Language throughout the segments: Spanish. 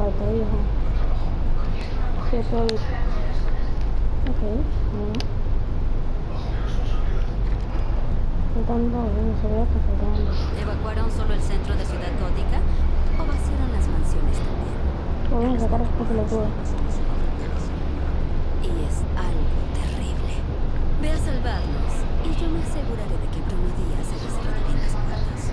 falta, viejo. Siete bits. Ok, bueno. Faltan dos, no se ve que faltan dos. ¿Evacuaron solo el centro de Ciudad Gótica o vaciaron las mansiones también? Vamos a sacar esto que lo. Y es algo terrible. Ve a salvarnos y yo me aseguraré de que Bruno Díaz haya cerrado bien las puertas.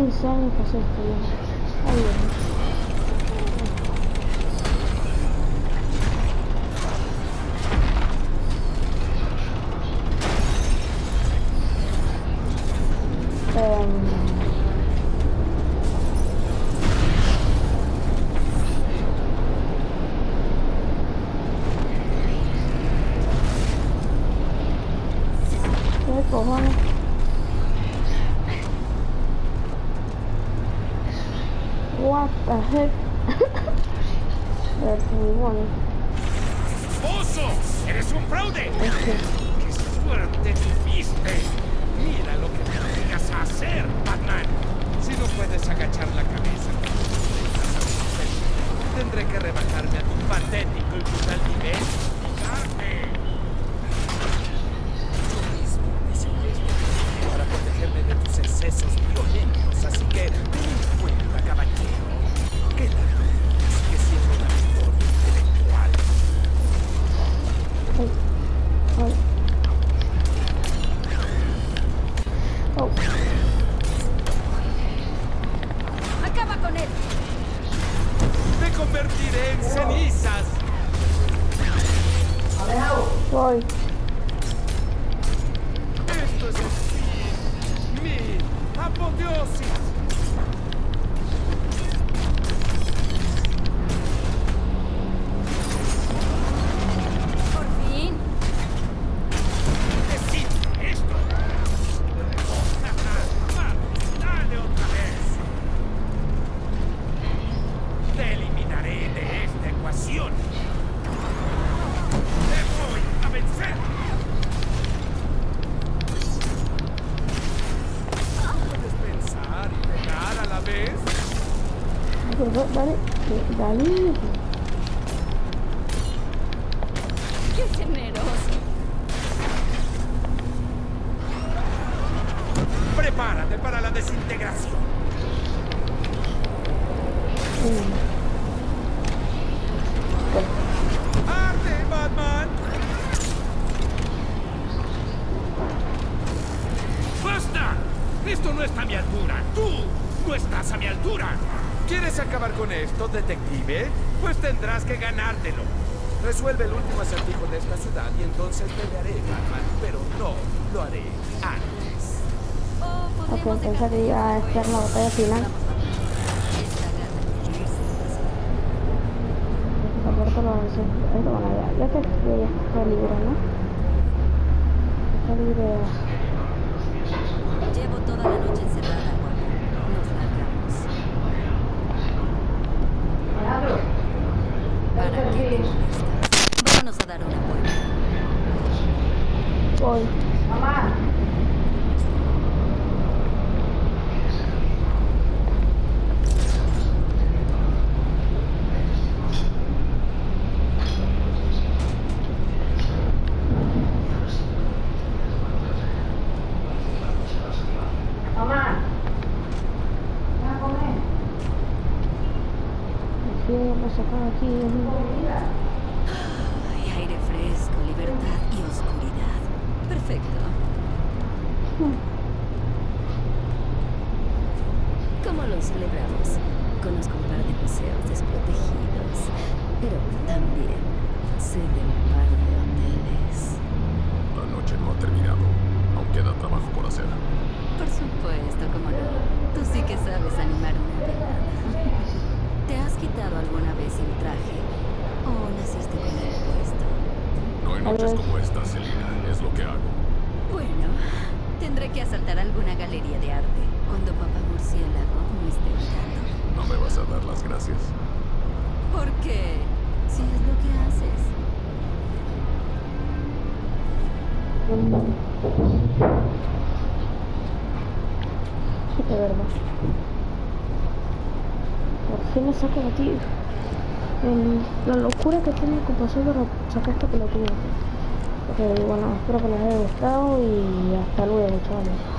Quince años que hace esto, What the heck? That's me one. ¡Oso! ¡Eres un fraude! Okay. ¡Qué suerte tuviste! Oh, ¡Acaba con él! Me convertiré en cenizas. voy. Esto es el fin. Mi apoteosis. Dale, dale, dale. ¡Qué generoso! Prepárate para la desintegración. ¡Arde, Batman! ¡Basta! Esto no está a mi altura. ¡Tú no estás a mi altura! ¿Quieres acabar con esto, detective? Pues tendrás que ganártelo. Resuelve el último acertijo de esta ciudad y entonces pelearé, Batman. Pero no lo haré antes. Oh, Ok, pensé que iba a estar la batalla final. Aparte lo esto, bueno, ya, ya que ya está libre, ¿no? Está libre. Llevo toda la noche encerrada, Vámonos a dar una vuelta. Voy. Sí, me sacan aquí. Ay, aire fresco, libertad y oscuridad. Perfecto. ¿Cómo lo celebramos? Conozco un par de museos desprotegidos, pero también sé de un par de hoteles. La noche no ha terminado. Aún queda trabajo por hacer. Por supuesto, cómo no. Tú sí que sabes animar una velada. ¿Te has quitado alguna vez el traje? ¿O naciste con él puesto? No hay noches como esta, Selina. Es lo que hago. Bueno, tendré que asaltar alguna galería de arte cuando papá murciélago no esté mirando. ¿No me vas a dar las gracias? ¿Por qué? Si es lo que haces. De verdad. Por fin me saca de aquí. El- la locura que tengo que pasar para sacar esta pelotuda. Ok, bueno, espero que les haya gustado y hasta luego, chavales.